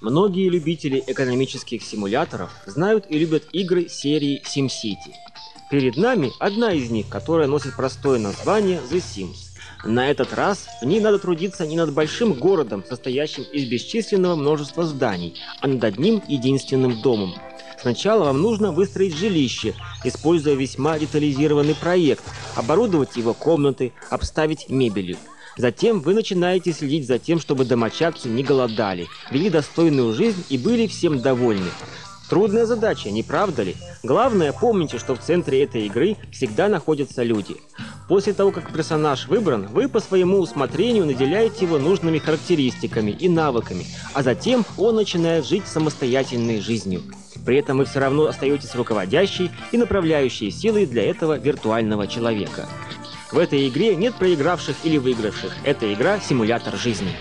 Многие любители экономических симуляторов знают и любят игры серии SimCity. Перед нами одна из них, которая носит простое название The Sims. На этот раз в ней надо трудиться не над большим городом, состоящим из бесчисленного множества зданий, а над одним единственным домом. Сначала вам нужно выстроить жилище, используя весьма детализированный проект, оборудовать его комнаты, обставить мебелью. Затем вы начинаете следить за тем, чтобы домочадцы не голодали, вели достойную жизнь и были всем довольны. Трудная задача, не правда ли? Главное, помните, что в центре этой игры всегда находятся люди. После того, как персонаж выбран, вы по своему усмотрению наделяете его нужными характеристиками и навыками, а затем он начинает жить самостоятельной жизнью. При этом вы все равно остаетесь руководящей и направляющей силой для этого виртуального человека. В этой игре нет проигравших или выигравших. Это игра – симулятор жизни.